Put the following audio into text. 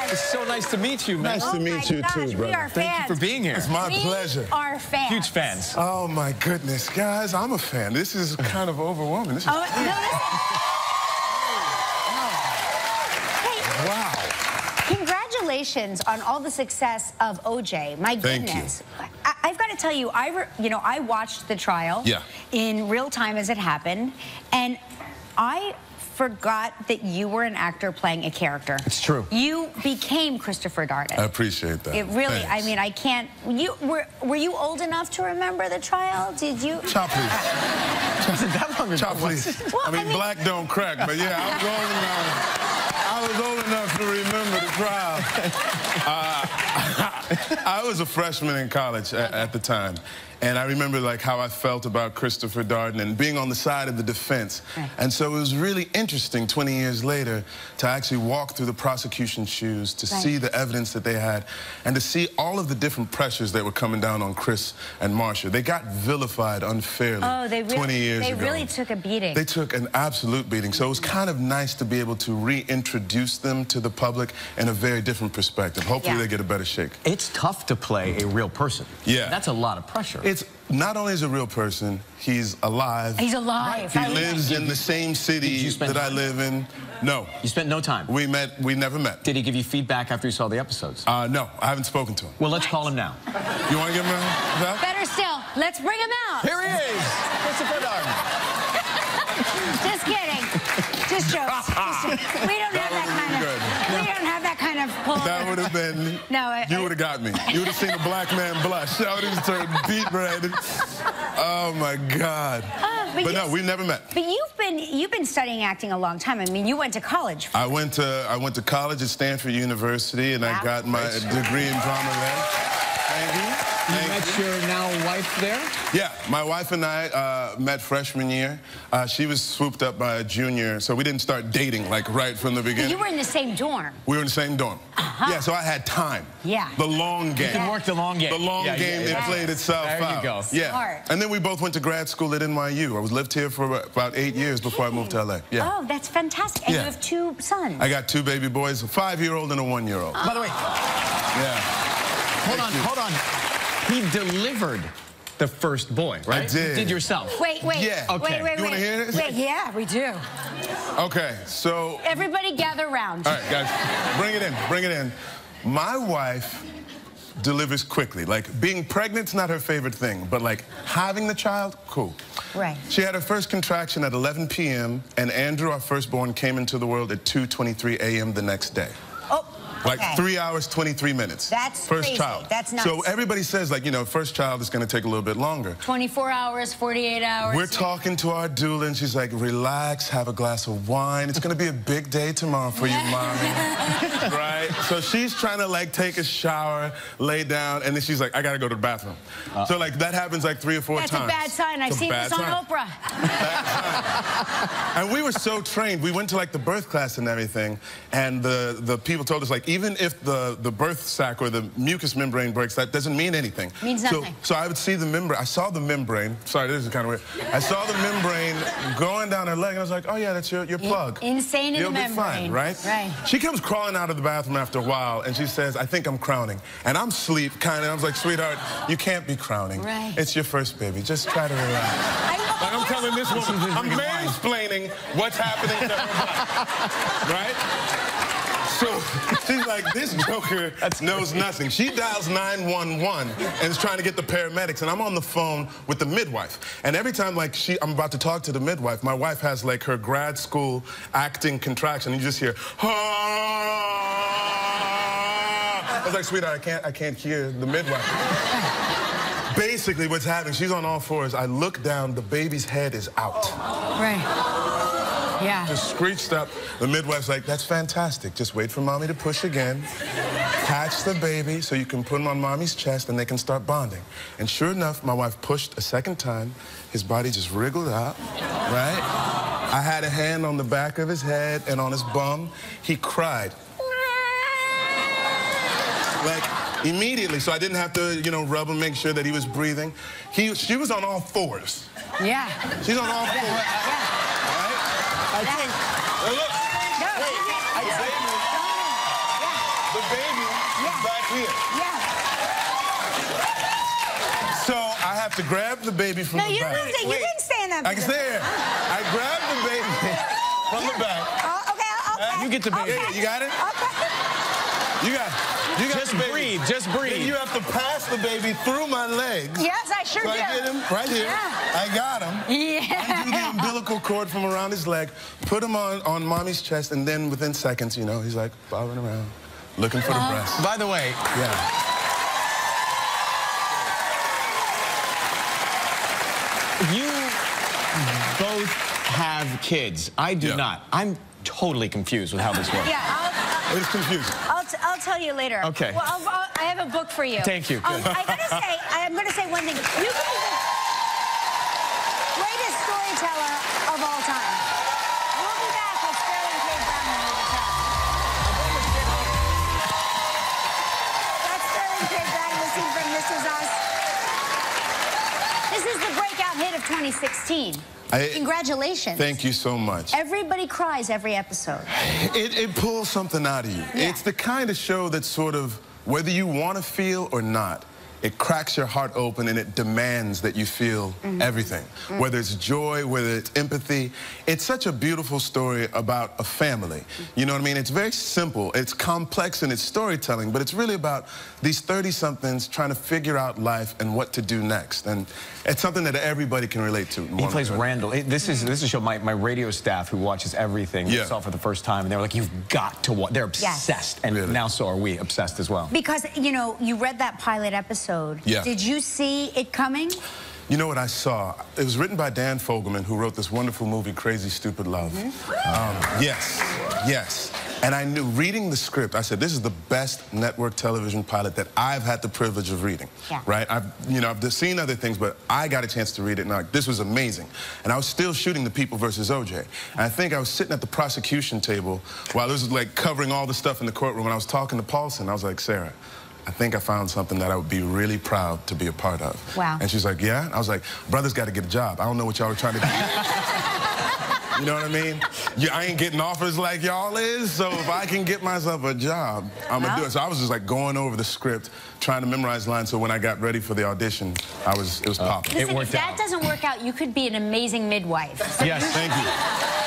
Yes. It's so nice to meet you, man. Nice Oh to meet you gosh, too, we brother. are Thank you for being here. It's my we pleasure. are fans. Huge fans. Oh my goodness, guys, I'm a fan. This is kind of overwhelming. This is Oh, no, this- Hey, wow. congratulations on all the success of OJ. My Thank you. goodness. I, I've got to tell you, I, re, you know, I watched the trial Yeah. in real time as it happened, and I forgot that you were an actor playing a character. It's true. You became Christopher Darden. I appreciate that. It really, I mean, I can't. You were were you old enough to remember the trial? Did you? Chop, please. that long ago. Chop, please. Well, I mean, I mean- black don't crack, but yeah, I was old enough. I was old enough to remember the trial. Uh, I was a freshman in college at, at the time, and I remember like how I felt about Christopher Darden and being on the side of the defense. Right. And so it was really interesting 20 years later to actually walk through the prosecution's shoes, to Right. see the evidence that they had, and to see all of the different pressures that were coming down on Chris and Marcia. They got vilified unfairly Oh, they really, 20 years they ago. really took a beating. They took an absolute beating. So it was kind of nice to be able to reintroduce them to the public in a very different perspective. Hopefully Yeah. they get a better shake. It's tough to play a real person. Yeah. That's a lot of pressure. It's not only is a real person, he's alive. He's alive. he I- lives in the same city that I live in. No. you spent no time. We met, we never met. Did he give you feedback after you saw the episodes? Uh, no, I haven't spoken to him. well, let's call him now. You want to give him a bell? Better still, let's bring him out. Here he is, Christopher Darden. Just kidding. Just jokes. Just jokes. We don't have that kind of. Have that kind of pull. That would have been. No, I- you would have got me. You would have seen a black man blush. I would have turned beat red. Oh my God. Ah, but but no, we never met. But you've been you've been studying acting a long time. I mean, you went to college. I went to I went to college at Stanford University, and Wow. I got my degree in drama there. Thank you. You Thank met your now wife there? Yeah, my wife and I uh, met freshman year. Uh, she was swooped up by a junior, so we didn't start dating like right from the But beginning. you were in the same dorm. we were in the same dorm. Yeah, so I had time. Yeah. The long game. You can work the long game. The long Yeah, game, yeah, it yeah. played itself There you go. Yeah. Smart. And then we both went to grad school at NYU. I was lived here for about eight years before I moved to LA. Yeah. Oh, that's fantastic. And Yeah. you have two sons. I got two baby boys, a five-year-old and a one-year-old. By the way, Yeah. hold on, hold on. He delivered the first boy, right? did. You did yourself. Wait, wait. Yeah. Okay. Wait, wait, You wanna hear this? Wait, yeah, we do. Okay, so Everybody gather round. All right, guys, bring it in, bring it in. My wife delivers quickly. Like, being pregnant's not her favorite thing, but like having the child, cool. Right. She had her first contraction at 11 p.m., and Andrew, our firstborn, came into the world at 2.23 a.m. the next day. Like okay. three hours, 23 minutes. That's first crazy. child. That's nuts. So everybody says, like, you know, first child is going to take a little bit longer. 24 hours, 48 hours. We're talking to our doula, and she's like, relax, have a glass of wine. It's gonna be a big day tomorrow for you, mommy. right? So she's trying to like take a shower, lay down, and then she's like, I gotta go to the bathroom. Uh. so like that happens like three or four That's times. That's a bad sign. I've seen this on sign. Oprah. And we were so trained. We went to like the birth class and everything, and the, the people told us like even if the, the birth sac or the mucous membrane breaks, that doesn't mean anything. Means So- nothing. So, I would see the membrane. I saw the membrane. Sorry, this is kind of weird. I saw the membrane going down her leg, and I was like, oh yeah, that's your, your plug. insane in You'll the be fine, right? Right. She comes crawling out of the bathroom after a while, and she says, I think I'm crowning. And I'm asleep, kind of. I was like, sweetheart, you can't be crowning. Right. It's your first baby. Just try to relax. I- Like I'm telling this woman, I'm mansplaining what's happening to her body. Right? So she's like, this joker knows nothing. She dials 911 and is trying to get the paramedics, and I'm on the phone with the midwife. And every time like she, I'm about to talk to the midwife, my wife has like her grad school acting contraction, and you just hear, "Ah." I was like, sweetheart, I can't, I can't hear the midwife. Basically, what's happening, she's on all fours. I look down, the baby's head is out. Right. Yeah. Just screeched up. The midwife's like, that's fantastic. Just wait for mommy to push again. Catch the baby so you can put him on mommy's chest and they can start bonding. And sure enough, my wife pushed a second time. His body just wriggled out, right? I had a hand on the back of his head and on his bum. He cried. Like, immediately, so I didn't have to, you know, rub him, make sure that he was breathing. He, she was on all fours. Yeah. She's on all fours. Yeah. I think. Well, look. No, Wait, yeah. I- Yeah. The the baby Yeah. back here. Yeah. So I have to grab the baby from No, the you don't back. have to. You can stay in that. I can stay here. I grab the baby from the back. Oh, okay, okay. Uh, you get the baby. Yeah, yeah, you got it? Okay. You got You got Just the baby. breathe. Just Then breathe. you have to pass the baby through my legs. Yes, I sure So I do. get him right here. Yeah. I got him. Yeah. Undo the umbilical cord from around his leg, put him on, on mommy's chest, and then within seconds, you know, he's like bobbing around, looking for the breast. By the way, Yeah. you both have kids. I do Yeah. not. I'm totally confused with how this works. Yeah, I'll, It's confusing. I'll, t- I'll tell you later. Okay. Well, I'll, I'll, I have a book for you. Thank you. Um, I gotta say, I'm gonna say one thing. You can be the greatest storyteller of all time. 2016. I- Congratulations. Thank you so much. Everybody cries every episode. It, it pulls something out of you. Yeah. It's the kind of show that sort of, whether you want to feel or not, it cracks your heart open and it demands that you feel Mm-hmm. everything. Whether it's joy, whether it's empathy. It's such a beautiful story about a family. You know what I mean? It's very simple. It's complex in its storytelling, but it's really about these 30-somethings trying to figure out life and what to do next. And it's something that everybody can relate to. He plays Randall. It- This is this is a show. My, my radio staff who watches everything Yeah. saw it for the first time, and they were like, "You've got to watch." They're Yes. obsessed, and Really? now so are we, obsessed as well. Because, you know, you read that pilot episode. Yeah. Did you see it coming? You know what I saw? It was written by Dan Fogelman, who wrote this wonderful movie, Crazy Stupid Love. Um, yes, yes. And I knew, reading the script, I said, this is the best network television pilot that I've had the privilege of reading. Yeah. Right? I've, you know, I've seen other things, but I got a chance to read it, and like, this was amazing. And I was still shooting The People versus OJ. And I think I was sitting at the prosecution table while this was like covering all the stuff in the courtroom, and I was talking to Paulson. I was like, Sarah, I think I found something that I would be really proud to be a part of. Wow. And she's like, yeah? And I was like, brother's got to get a job. I don't know what y'all are trying to do. you know what I mean? You, I ain't getting offers like y'all is, so if I can get myself a job, I'm going to do it. So I was just like going over the script, trying to memorize lines, so when I got ready for the audition, I was, it was uh, popping. It Listen, worked if that out. doesn't work out, you could be an amazing midwife. Yes. Thank you.